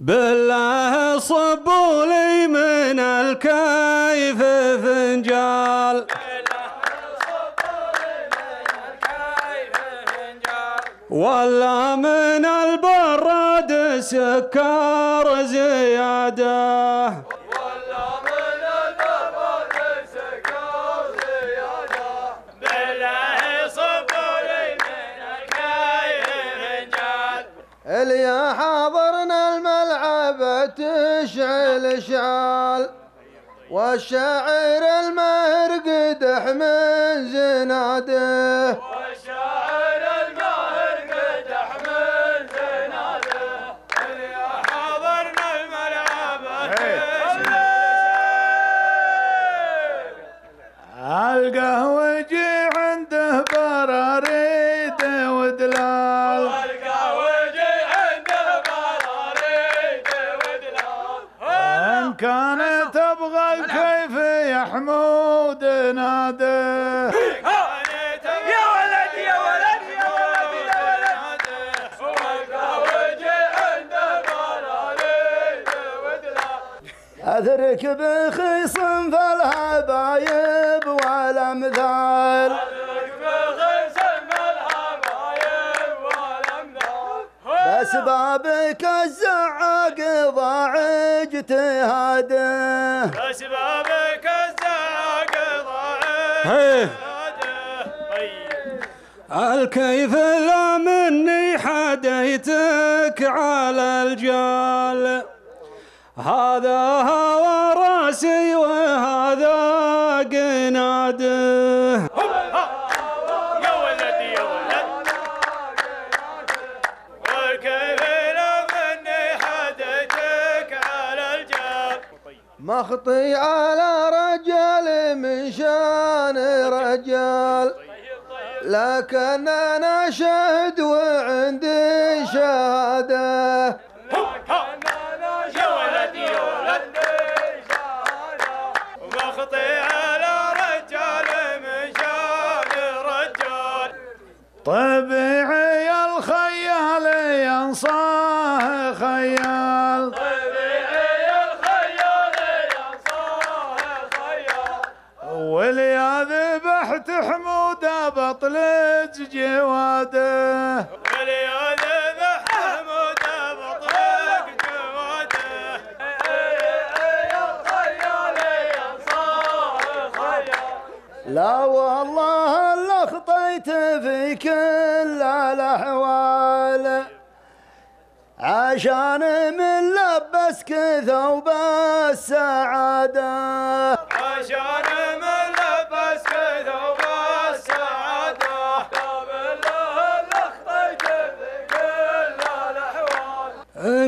بالله صبوا لي من الكيف فنجال ولا من البراد سكر زيادة. اللي حاضرنا الملعب تشعل اشعال والشاعر الماهر قدح من زناده. والشاعر الماهر قدح من زناده. اللي حاضرنا الملعب القهوجي عنده براريد ودلال. يا حمود ناده يا ولد يا ولد يا ولد يا ولد والقهوجي عنده براريد ودلال اثرك بخصم فالهبايب والامثال باسبابك الزعاق ضاع اجتهاده أسبابك. ضاعت الكيف لا مني حديتك على الجال. هذا هوى راسي وهذا قناده مني حديتك على الجاب مخطي على رجال من شان رجال لكن أنا شهد وعندي شهادة. يا ولد يا ولد ومخطي على رجال من شأن رجال طبيعي جوادة. يا الخيال ينصاه خيال لا والله إلا خطيت في كل الأحوال. عشان من لبسك ثوب السعادة.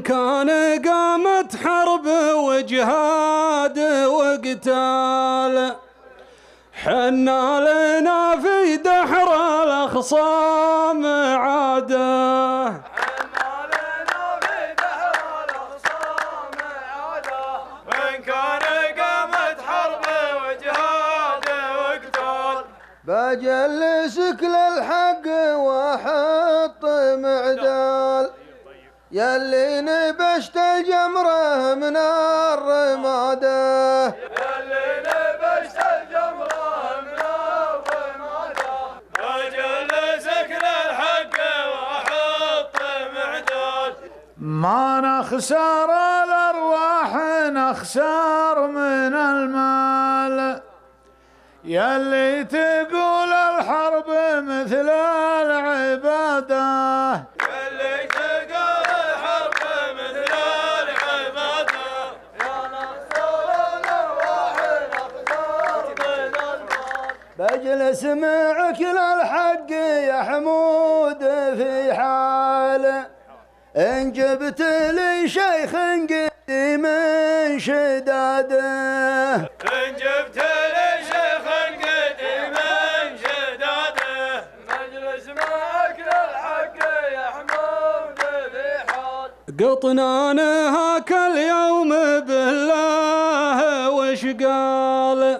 إن كان قامت حرب وجهاد وقتال. حنا لنا في دحر الأخصام عادة. علينا في دحر الأخصام عادة وإن كان قامت حرب وجهاد وقتال. بجلسك للحق واحط معدال. يلي نبشت الجمره من الرمادة. اللي لبست الجمرة من الرمادة. أجلسك للحق وأحط معداد ما نخسر الأرواح نخسر من المال. يلي تقول الحرب مثل العبادة. بجلس معك للحق يا حمود في حال. إن جبت لي شيخ قديم شداده إن جبت لي شيخ قديم شداده مجلس معك للحق يا حمود في حال. قطنا نهاك اليوم بالله وش قال؟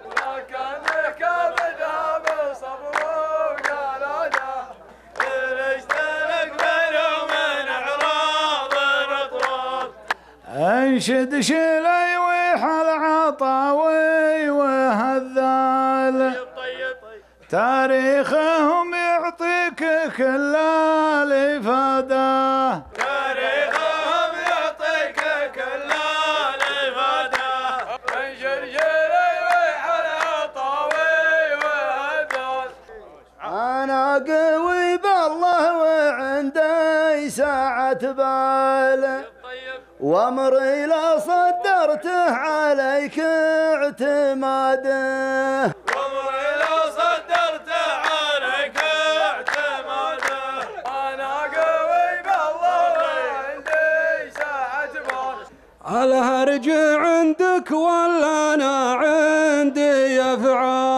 انشد شلي ويح العطاوي وهذال طيب تاريخهم يعطيك كل الإفادة. تاريخهم يعطيك كل الإفادة. من شرشري ويحل طاوي وهدال أنا قوي بالله وعندي ساعة بال. طيب وامري لا صدرته عليك اعتماده. عمري لو صدرت عليك اعتماده. أنا قوي بالله وعندي ساعة بال الهرج عندك ولا أنا عندي أفعال؟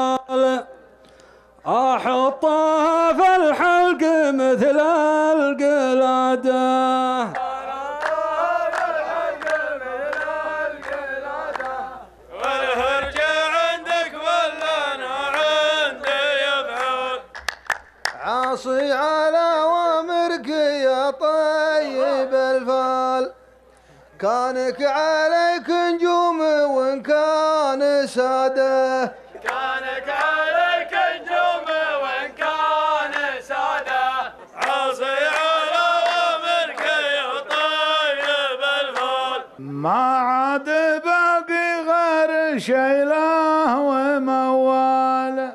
كانك عليك نجوم وإن كان ساده كانك عليك النجوم وإن كان ساده عاصي على وامرك يا طيب الفال ما عاد باقي غير شيله وموال.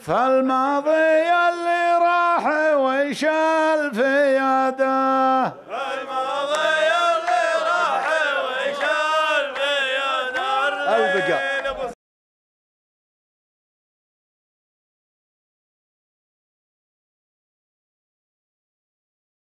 فالماضي اللي راح ويشال في يده.